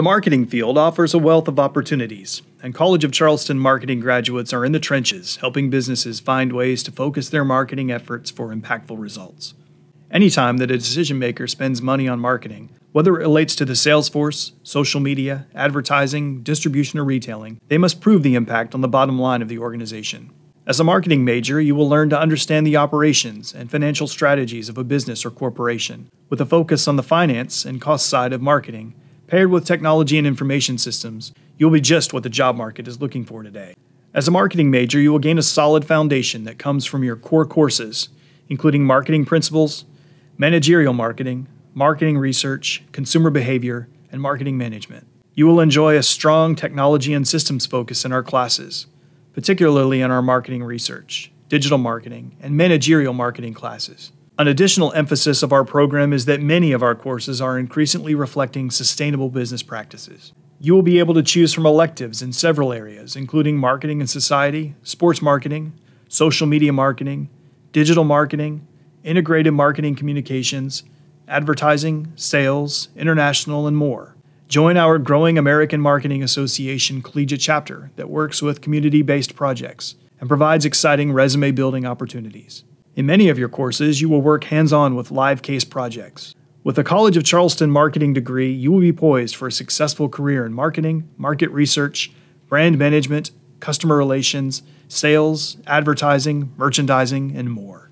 The marketing field offers a wealth of opportunities, and College of Charleston marketing graduates are in the trenches helping businesses find ways to focus their marketing efforts for impactful results. Anytime that a decision maker spends money on marketing, whether it relates to the sales force, social media, advertising, distribution, or retailing, they must prove the impact on the bottom line of the organization. As a marketing major, you will learn to understand the operations and financial strategies of a business or corporation, with a focus on the finance and cost side of marketing Paired with technology and information systems, you'll be just what the job market is looking for today. As a marketing major, you will gain a solid foundation that comes from your core courses, including marketing principles, managerial marketing, marketing research, consumer behavior, and marketing management. You will enjoy a strong technology and systems focus in our classes, particularly in our marketing research, digital marketing, and managerial marketing classes. An additional emphasis of our program is that many of our courses are increasingly reflecting sustainable business practices. You will be able to choose from electives in several areas, including marketing and society, sports marketing, social media marketing, digital marketing, integrated marketing communications, advertising, sales, international, and more. Join our growing American Marketing Association collegiate chapter that works with community based projects and provides exciting resume building opportunities. In many of your courses, you will work hands on with live case projects. With a College of Charleston marketing degree, you will be poised for a successful career in marketing, market research, brand management, customer relations, sales, advertising, merchandising, and more.